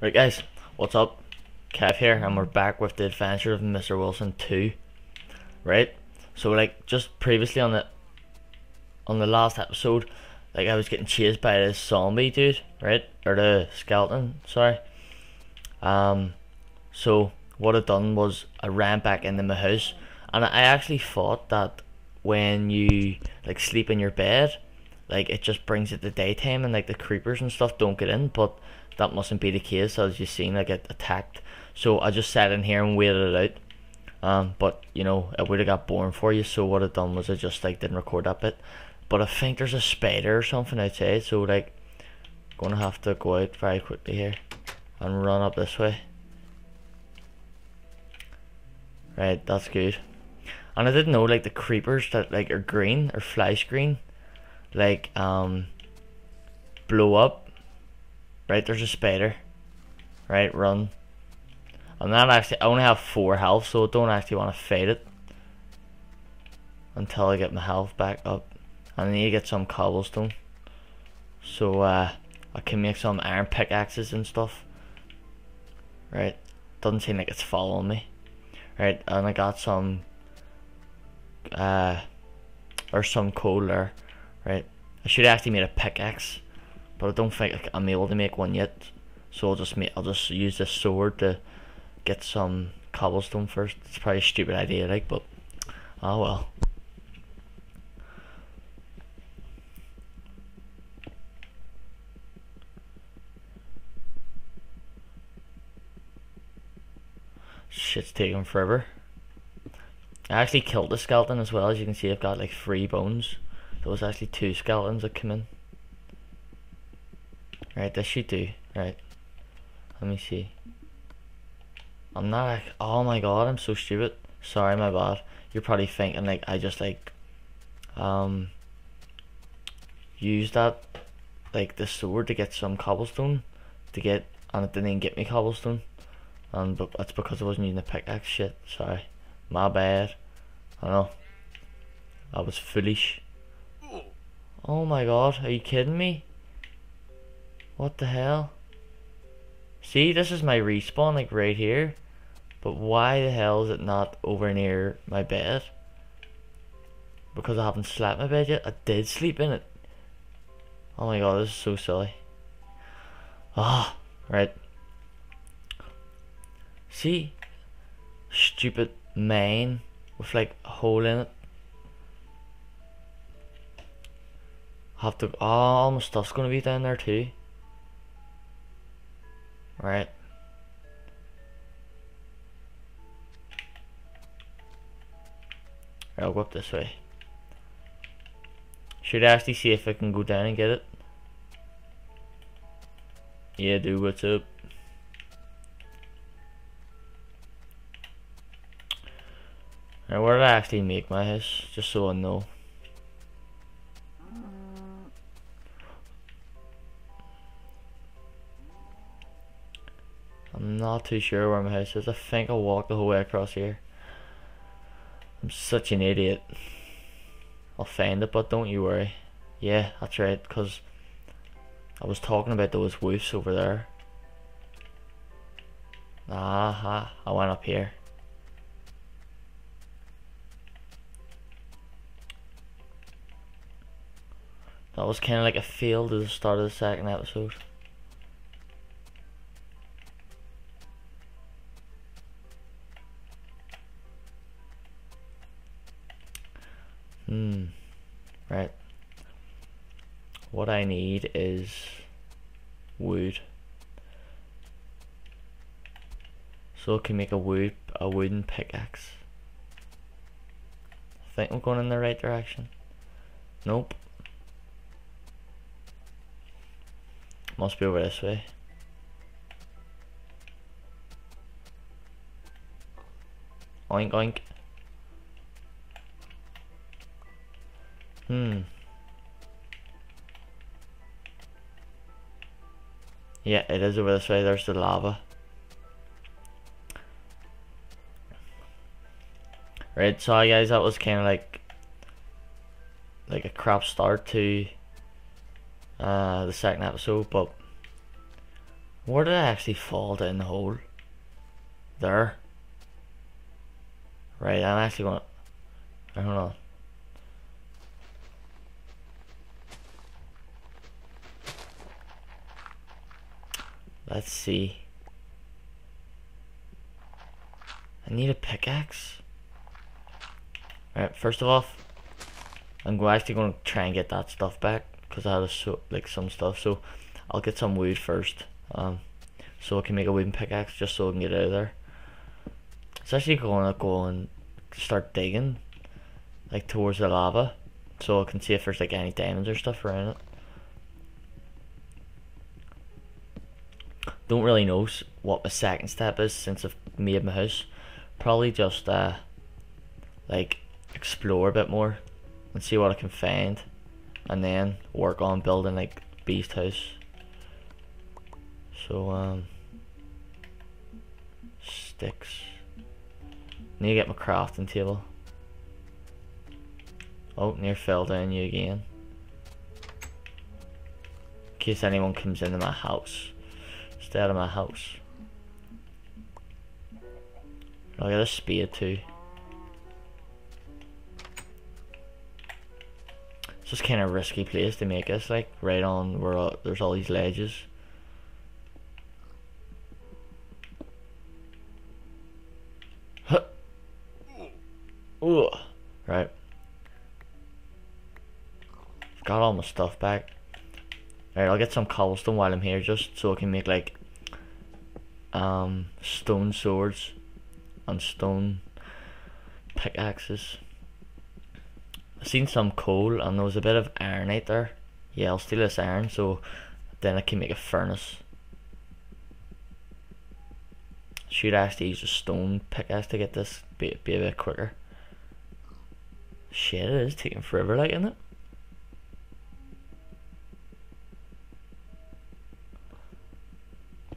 Right guys, what's up? Kev here and we're back with the adventure of Mr. Wilson 2. Right? So like just previously on the on the last episode, like I was getting chased by this zombie dude, right? Or the skeleton, sorry. Um so what I done was I ran back into my house and I actually thought that when you like sleep in your bed, like it just brings it to daytime and like the creepers and stuff don't get in, but that mustn't be the case as you seen I get attacked. So I just sat in here and waited it out. Um, but you know it would have got boring for you. So what I done was I just like didn't record that bit. But I think there's a spider or something outside. So like, gonna have to go out very quickly here and run up this way. Right, that's good. And I didn't know like the creepers that like are green or flash green, like um, blow up Right, there's a spider. Right, run. I'm not actually, I only have 4 health, so I don't actually want to fight it. Until I get my health back up. I need to get some cobblestone. So, uh, I can make some iron pickaxes and stuff. Right, doesn't seem like it's following me. Right, and I got some, uh, or some coal there. Right, I should actually made a pickaxe but I don't think I'm able to make one yet. So I'll just make I'll just use this sword to get some cobblestone first. It's probably a stupid idea, like, but oh well. Shit's taking forever. I actually killed the skeleton as well, as you can see I've got like three bones. There was actually two skeletons that came in. Right, that should do. Right. Let me see. I'm not like, oh my god, I'm so stupid. Sorry, my bad. You're probably thinking like I just like um use that like the sword to get some cobblestone to get and it didn't even get me cobblestone. And but that's because I wasn't using the pickaxe shit. Sorry. My bad. I know. I was foolish. Oh my god, are you kidding me? What the hell? See, this is my respawn, like right here. But why the hell is it not over near my bed? Because I haven't slept my bed yet? I did sleep in it. Oh my god, this is so silly. Ah, oh, right. See? Stupid mine with like a hole in it. Have to. Oh, all my stuff's gonna be down there too. Right. I'll go up this way. Should actually see if I can go down and get it? Yeah, dude, what's up? Now, where did I actually make my house? Just so I know. Not too sure where my house is. I think I'll walk the whole way across here. I'm such an idiot. I'll find it, but don't you worry. Yeah, that's right, because I was talking about those wolves over there. Aha, I went up here. That was kind of like a fail at the start of the second episode. Hmm. Right. What I need is wood. So I can make a wood a wooden pickaxe. I think I'm going in the right direction. Nope. Must be over this way. Oink oink. Hmm. Yeah, it is over this way. There's the lava. Right, so guys, that was kind of like like a crap start to uh, the second episode, but Where did I actually fall down the hole? There. Right, I'm actually to... I don't know. Let's see. I need a pickaxe. Alright, first of all, I'm actually going to try and get that stuff back because I had a so like some stuff. So I'll get some wood first, um, so I can make a wooden pickaxe just so I can get out of there. It's actually going to go and start digging, like towards the lava, so I can see if there's like any diamonds or stuff around it. Don't really know what the second step is since I've made my house. Probably just uh, like explore a bit more and see what I can find, and then work on building like beast house. So um, sticks. Need to get my crafting table. Oh, near fell down you again. In case anyone comes into my house. Stay out of my house. I got a spear too. It's just kind of risky place to make us like right on where all, there's all these ledges. Huh. Ooh. Right. Got all my stuff back. Alright, I'll get some cobblestone while I'm here just so I can make like um stone swords and stone pickaxes. I've seen some coal and there was a bit of iron out there. Yeah, I'll steal this iron so then I can make a furnace. Should actually use a stone pickaxe to get this be, be a bit quicker. Shit, it is taking forever, like, isn't it?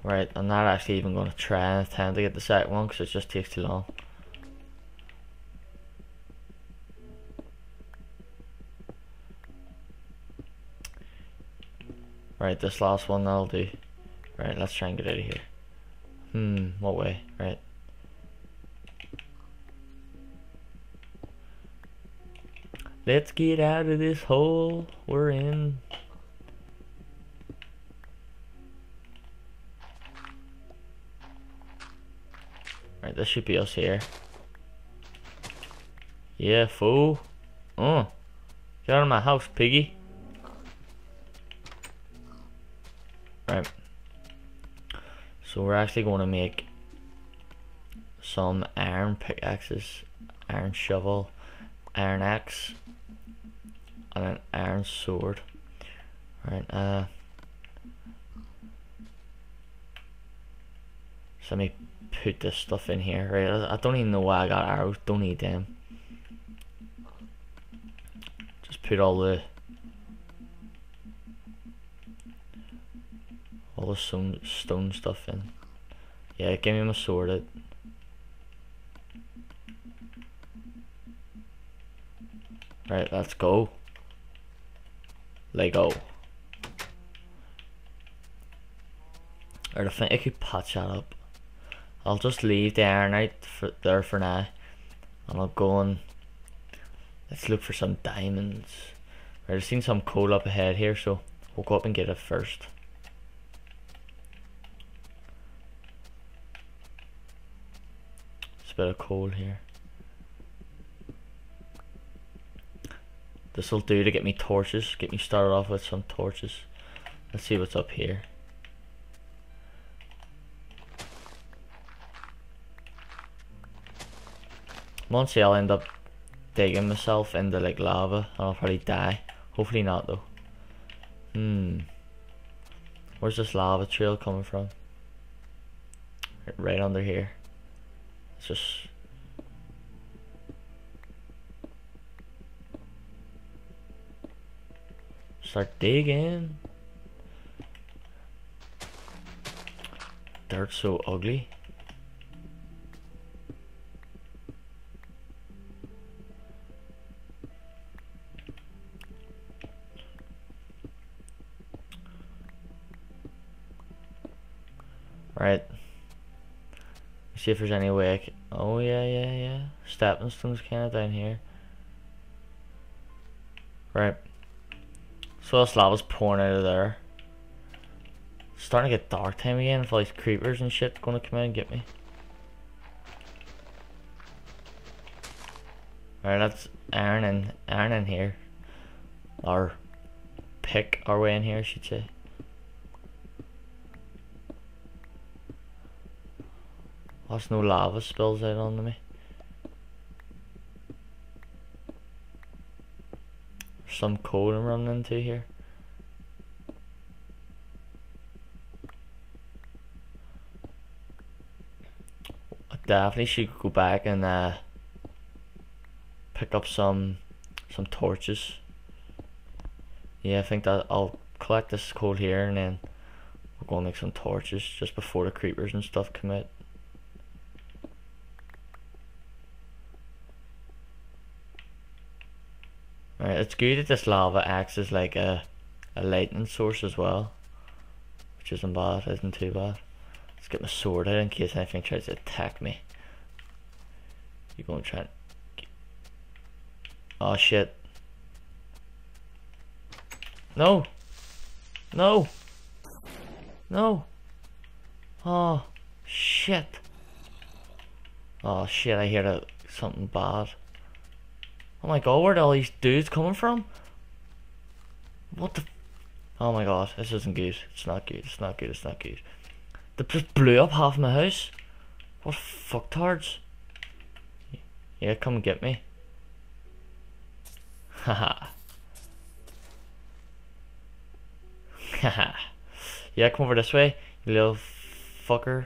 Right, I'm not actually even going to try and attempt to get the second one because it just takes too long. Right, this last one that'll do. Right, let's try and get out of here. Hmm, what way? Right. Let's get out of this hole we're in. Right, this should be us here. Yeah, fool. Oh. Get out of my house, piggy. Right. So we're actually going to make some iron pickaxes, iron shovel, iron axe, and an iron sword. Right, uh so let me put this stuff in here. Right, I don't even know why I got arrows, don't need them. Just put all the all the stone, stone stuff in. Yeah, give me my sword out. Right, let's go. Let go. Or I think I could patch that up. I'll just leave the iron out for, there for now. And I'll go and let's look for some diamonds. Right, I've seen some coal up ahead here, so we'll go up and get it first. It's a bit of coal here. This will do to get me torches, get me started off with some torches. Let's see what's up here. Once I'll end up digging myself into like lava and I'll probably die. Hopefully not though. Hmm. Where's this lava trail coming from? Right under here. It's just start digging. Dirt's so ugly. Right. See if there's any way I can... Oh, yeah, yeah, yeah. Stepping stones kind of down here. Right. So this lava's pouring out of there. It's starting to get dark time again with all these creepers and shit gonna come out and get me. Alright, let's iron in, iron in here. Or pick our way in here, I should say. There's no lava spills out onto me. There's some coal I'm running into here. I definitely should go back and uh, pick up some some torches. Yeah, I think that I'll collect this coal here and then we're gonna make some torches just before the creepers and stuff come out. Right, it's good that this lava acts as like a, a lightning source as well. Which isn't bad, isn't too bad. Let's get my sword out in case anything tries to attack me. You gonna try and... Oh shit. No! No! No! Oh, shit. Oh shit, I hear that something bad. Oh my god, where are all these dudes coming from? What the... Oh my god, this isn't good. It's not good, it's not good, it's not good. They just blew up half my house. What fucktards? Yeah, come and get me. Haha. Haha. yeah, come over this way, you little fucker.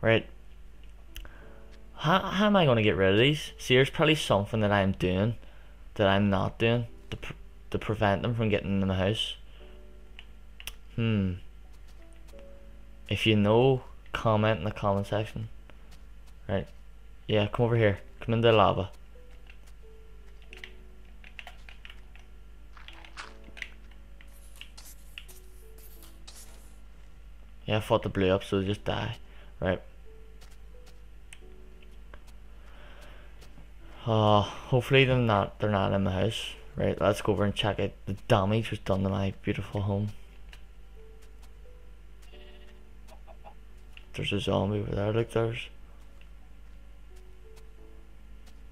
Right, how, how am I going to get rid of these? See, there's probably something that I'm doing that I'm not doing to, pr to prevent them from getting in the house. Hmm. If you know, comment in the comment section. Right. Yeah, come over here. Come into the lava. Yeah, I thought they blew up, so just die. Right. Uh, hopefully they're not they're not in the house. Right, let's go over and check out the damage was done to my beautiful home. There's a zombie over there, look there's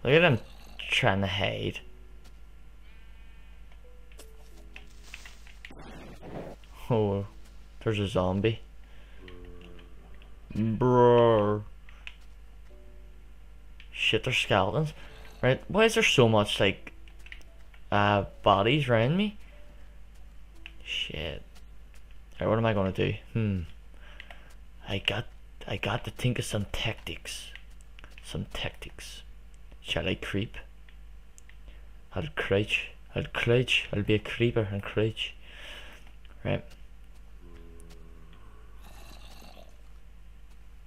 Look at him trying to hide. Oh, there's a zombie. Bro. Shit, there's skeletons. Right? Why is there so much like uh bodies around me? Shit. Right, what am I gonna do? Hmm. I got I got to think of some tactics. Some tactics. Shall I creep? I'll crouch. I'll crouch. I'll be a creeper and crouch. Right.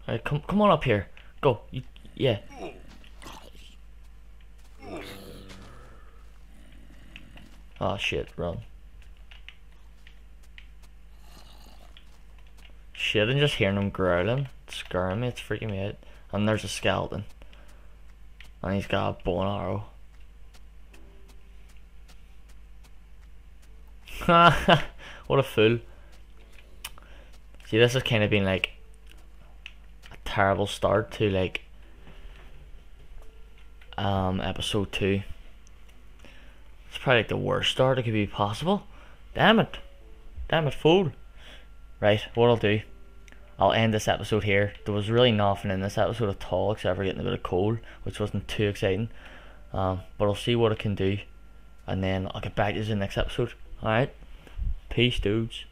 Alright, come come on up here. Go. You, yeah. Oh shit, run. Shit, I'm just hearing him growling. It's scaring me, it's freaking me out. And there's a skeleton. And he's got a bow and arrow. what a fool. See, this has kind of been like a terrible start to like um episode 2. It's probably like the worst start that could be possible. Damn it. Damn it, fool. Right, what I'll do, I'll end this episode here. There was really nothing in this episode at all except for getting a bit of cold, which wasn't too exciting. Um, but I'll see what I can do, and then I'll get back to you in the next episode. Alright? Peace, dudes.